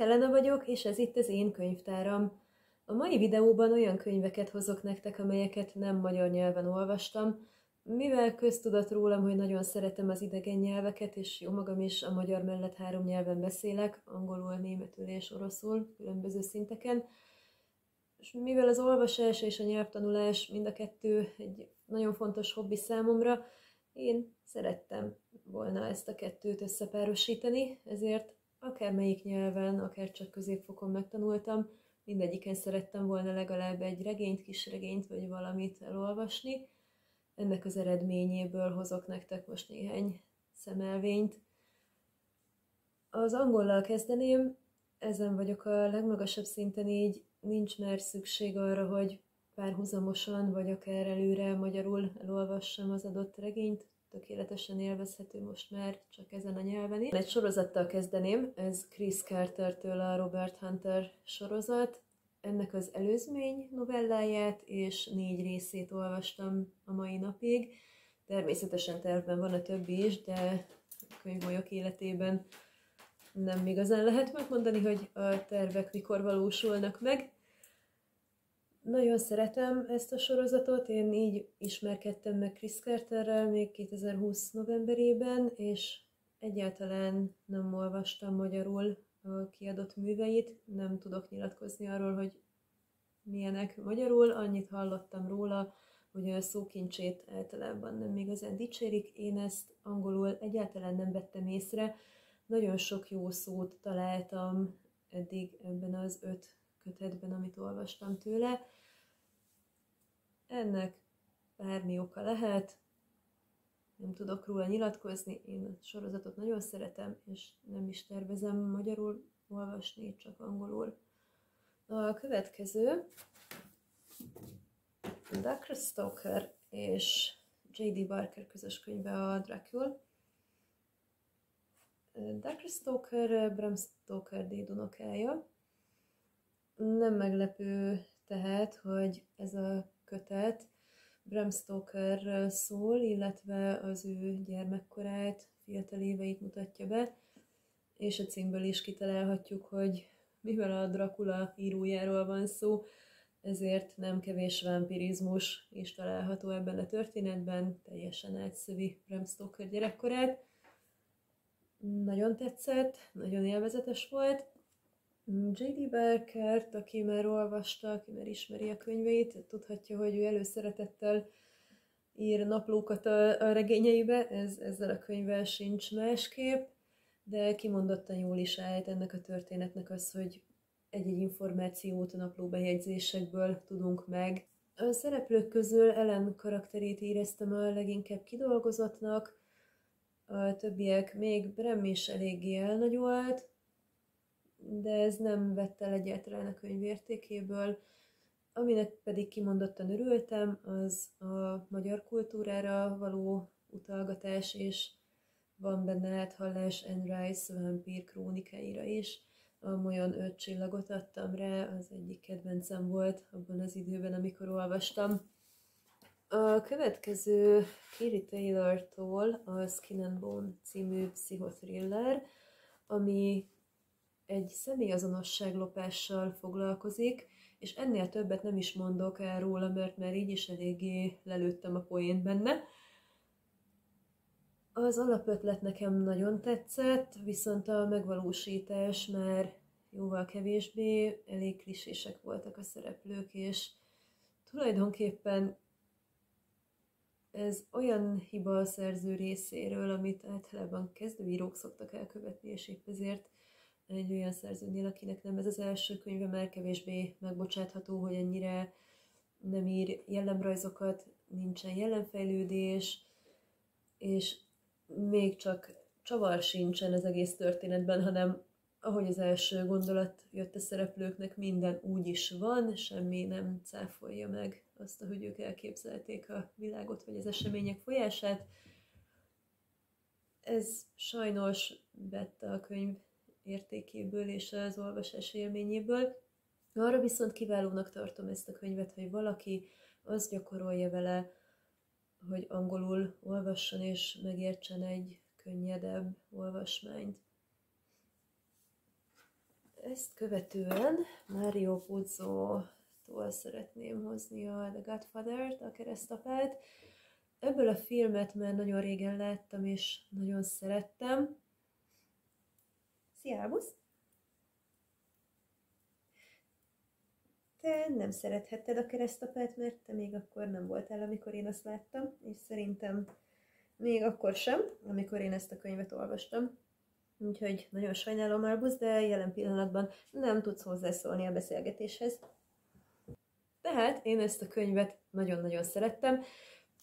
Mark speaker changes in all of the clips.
Speaker 1: Helena vagyok, és ez itt az én könyvtáram. A mai videóban olyan könyveket hozok nektek, amelyeket nem magyar nyelven olvastam, mivel köztudat rólam, hogy nagyon szeretem az idegen nyelveket, és jó magam is a magyar mellett három nyelven beszélek, angolul, németül és oroszul, különböző szinteken, és mivel az olvasás és a nyelvtanulás mind a kettő egy nagyon fontos hobbi számomra, én szerettem volna ezt a kettőt összepárosítani, ezért akár melyik nyelven, akár csak középfokon megtanultam, mindegyiken szerettem volna legalább egy regényt, kis regényt vagy valamit elolvasni. Ennek az eredményéből hozok nektek most néhány szemelvényt. Az angollal kezdeném, ezen vagyok a legmagasabb szinten, így nincs már szükség arra, hogy párhuzamosan, vagy akár előre magyarul elolvassam az adott regényt, tökéletesen élvezhető most már csak ezen a nyelven is. Egy sorozattal kezdeném, ez Chris Carter-től a Robert Hunter sorozat. Ennek az előzmény novelláját és négy részét olvastam a mai napig. Természetesen tervben van a többi is, de a könyvmolyok életében nem igazán lehet megmondani, hogy a tervek mikor valósulnak meg. Nagyon szeretem ezt a sorozatot, én így ismerkedtem meg Chris Carterrel még 2020 novemberében, és egyáltalán nem olvastam magyarul a kiadott műveit, nem tudok nyilatkozni arról, hogy milyenek magyarul, annyit hallottam róla, hogy a szókincsét általában nem igazán dicsérik, én ezt angolul egyáltalán nem vettem észre, nagyon sok jó szót találtam eddig ebben az öt kötetben, amit olvastam tőle. Ennek bármi oka lehet, nem tudok róla nyilatkozni, én a sorozatot nagyon szeretem, és nem is tervezem magyarul olvasni, csak angolul. A következő Dr. Stoker és J.D. Barker közös könyve a Dracula. Dr. Stoker Bram Stoker dédunokája. Nem meglepő tehát, hogy ez a kötet Bram Stokerről szól, illetve az ő gyermekkorát, fiatal éveit mutatja be, és a címből is kitalálhatjuk, hogy mivel a Dracula írójáról van szó, ezért nem kevés vampirizmus is található ebben a történetben, teljesen átszövi Bram Stoker gyerekkorát. Nagyon tetszett, nagyon élvezetes volt, J.D. Barkert, aki már olvasta, aki már ismeri a könyveit, tudhatja, hogy ő előszeretettel ír naplókat a, a regényeibe, ez, ezzel a könyvvel sincs másképp, de kimondottan jól is állt ennek a történetnek az, hogy egy-egy információt a naplóbejegyzésekből tudunk meg. A szereplők közül Ellen karakterét éreztem a leginkább kidolgozottnak, a többiek még Brem is eléggé elnagyolt, de ez nem vett el egyáltalán a könyv értékéből. Aminek pedig kimondottan örültem, az a magyar kultúrára való utalgatás, és van benne áthallás Anne Rice vampír krónikáira is. Amolyan öt csillagot adtam rá, az egyik kedvencem volt abban az időben, amikor olvastam. A következő Kiri Taylor-tól a Skin and Bone című pszichotriller, ami egy személyazonosságlopással foglalkozik, és ennél többet nem is mondok el róla, mert már így is eléggé lelőttem a poént benne. Az alapötlet nekem nagyon tetszett, viszont a megvalósítás már jóval kevésbé, elég klisések voltak a szereplők, és tulajdonképpen ez olyan hiba a szerző részéről, amit általában kezdőírók szoktak elkövetni, és épp ezért egy olyan szerzőnél, akinek nem ez az első könyve, már kevésbé megbocsátható, hogy ennyire nem ír jellemrajzokat, nincsen jellemfejlődés, és még csak csavar sincsen az egész történetben, hanem ahogy az első gondolat jött a szereplőknek, minden úgy is van, semmi nem cáfolja meg azt, ahogy ők elképzelték a világot, vagy az események folyását. Ez sajnos vette a könyv értékéből és az olvasás élményéből. Arra viszont kiválónak tartom ezt a könyvet, hogy valaki azt gyakorolja vele, hogy angolul olvasson és megértsen egy könnyedebb olvasmányt. Ezt követően Mario Puzo-tól szeretném hozni a The Godfather-t, a keresztapát. Ebből a filmet már nagyon régen láttam, és nagyon szerettem. Szia, Albusz! Te nem szerethetted a keresztapát, mert te még akkor nem voltál, amikor én azt láttam, és szerintem még akkor sem, amikor én ezt a könyvet olvastam. Úgyhogy nagyon sajnálom, Albusz, de jelen pillanatban nem tudsz hozzászólni a beszélgetéshez. Tehát én ezt a könyvet nagyon-nagyon szerettem.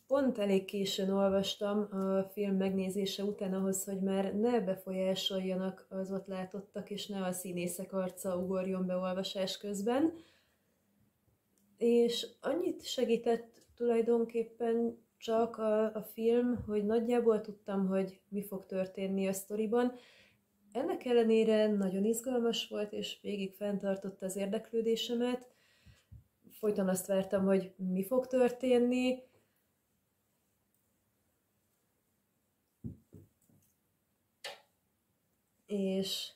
Speaker 1: Pont elég későn olvastam a film megnézése után ahhoz, hogy már ne befolyásoljanak az ott látottak, és ne a színészek arca ugorjon be olvasás közben. És annyit segített tulajdonképpen csak a, a film, hogy nagyjából tudtam, hogy mi fog történni a sztoriban, ennek ellenére nagyon izgalmas volt, és végig fenntartotta az érdeklődésemet. Folyton azt vártam, hogy mi fog történni. És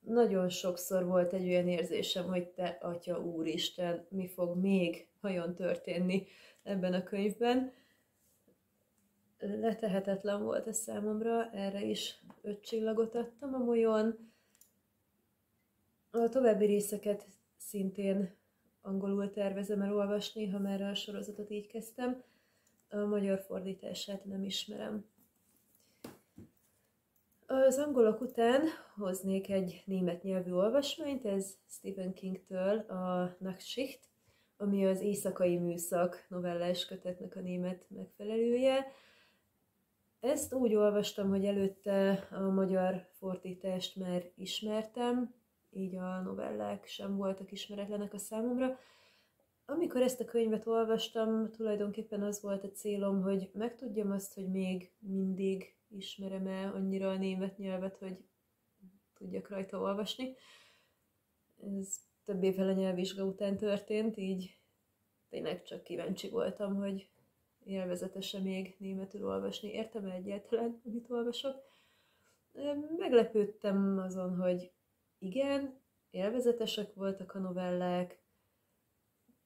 Speaker 1: nagyon sokszor volt egy olyan érzésem, hogy te, Atya Úristen, mi fog még vajon történni ebben a könyvben letehetetlen volt ez számomra, erre is öt csillagot adtam a molyon. A további részeket szintén angolul tervezem el olvasni, ha már a sorozatot így kezdtem. A magyar fordítását nem ismerem. Az angolok után hoznék egy német nyelvű olvasmányt, ez Stephen Kingtől a Nachtschicht, ami az éjszakai műszak novellás kötetnek a német megfelelője. Ezt úgy olvastam, hogy előtte a magyar fordítást már ismertem, így a novellák sem voltak ismeretlenek a számomra. Amikor ezt a könyvet olvastam, tulajdonképpen az volt a célom, hogy megtudjam azt, hogy még mindig ismerem-e annyira a német nyelvet, hogy tudjak rajta olvasni. Ez több évvel a nyelvvizsga után történt, így tényleg csak kíváncsi voltam, hogy élvezetese még németül olvasni. Értem -e egyáltalán, amit olvasok. Meglepődtem azon, hogy igen, élvezetesek voltak a novellák,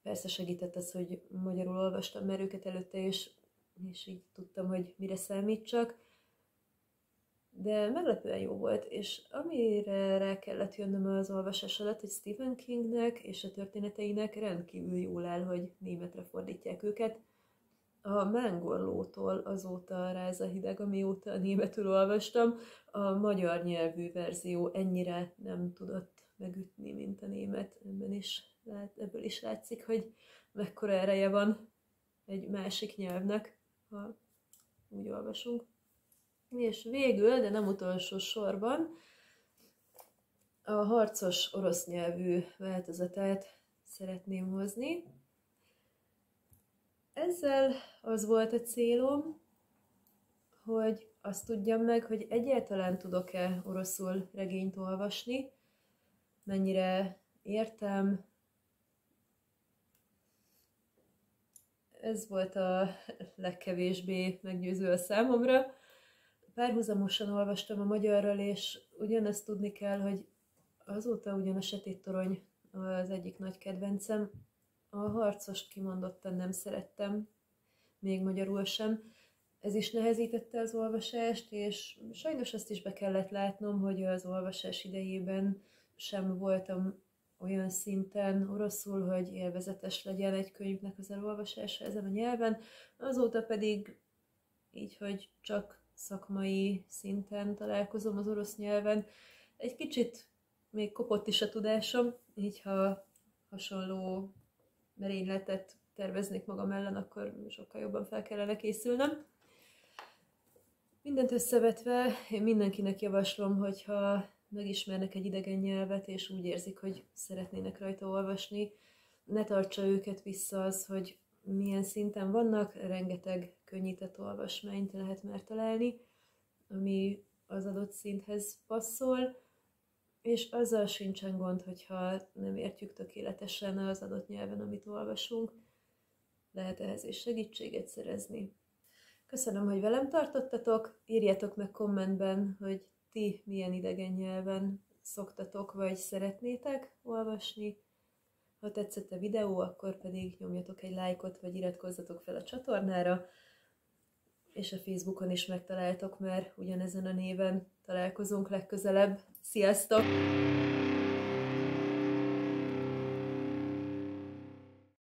Speaker 1: persze segített az, hogy magyarul olvastam már őket előtte, és, és így tudtam, hogy mire számítsak, de meglepően jó volt, és amire rá kellett jönnöm az olvasás alatt, hogy Stephen Kingnek és a történeteinek rendkívül jól áll, hogy németre fordítják őket, a Mángorlótól azóta ráz a hideg, amióta németül olvastam, a magyar nyelvű verzió ennyire nem tudott megütni, mint a német. Ebben is lát, ebből is látszik, hogy mekkora ereje van egy másik nyelvnek, ha úgy olvasunk. És végül, de nem utolsó sorban, a harcos orosz nyelvű változatát szeretném hozni. Ezzel az volt a célom, hogy azt tudjam meg, hogy egyáltalán tudok-e oroszul regényt olvasni, mennyire értem. Ez volt a legkevésbé meggyőző a számomra. Párhuzamosan olvastam a magyarral, és ugyanezt tudni kell, hogy azóta ugyan a Setét Torony az egyik nagy kedvencem, a harcost kimondottan nem szerettem, még magyarul sem. Ez is nehezítette az olvasást, és sajnos azt is be kellett látnom, hogy az olvasás idejében sem voltam olyan szinten oroszul, hogy élvezetes legyen egy könyvnek az elolvasása ezen a nyelven, azóta pedig így, hogy csak szakmai szinten találkozom az orosz nyelven, egy kicsit még kopott is a tudásom, így ha hasonló merényletet terveznék magam ellen, akkor sokkal jobban fel kellene készülnem. Mindent összevetve, én mindenkinek javaslom, hogyha megismernek egy idegen nyelvet, és úgy érzik, hogy szeretnének rajta olvasni, ne tartsa őket vissza az, hogy milyen szinten vannak, rengeteg könnyített olvasmányt lehet már találni, ami az adott szinthez passzol, és azzal sincsen gond, hogyha nem értjük tökéletesen az adott nyelven, amit olvasunk, lehet ehhez is segítséget szerezni. Köszönöm, hogy velem tartottatok, írjátok meg kommentben, hogy ti milyen idegen nyelven szoktatok, vagy szeretnétek olvasni. Ha tetszett a videó, akkor pedig nyomjatok egy lájkot, vagy iratkozzatok fel a csatornára, és a Facebookon is megtaláltok, mert ugyanezen a néven találkozunk legközelebb. Sziasztok!